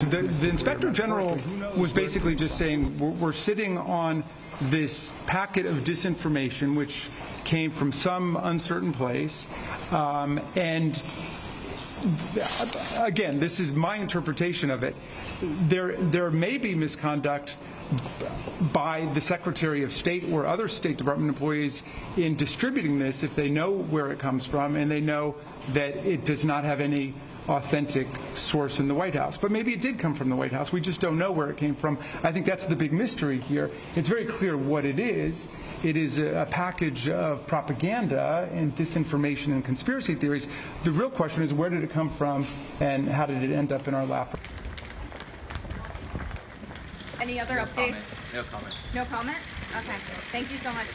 The, the inspector general was basically just saying we're, we're sitting on this packet of disinformation which came from some uncertain place, um, and again, this is my interpretation of it. There, there may be misconduct by the Secretary of State or other State Department employees in distributing this if they know where it comes from and they know that it does not have any authentic source in the White House. But maybe it did come from the White House. We just don't know where it came from. I think that's the big mystery here. It's very clear what it is. It is a, a package of propaganda and disinformation and conspiracy theories. The real question is where did it come from and how did it end up in our lap? Any other updates? No comment. No comment? Okay. Thank you so much.